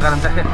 Claro, entonces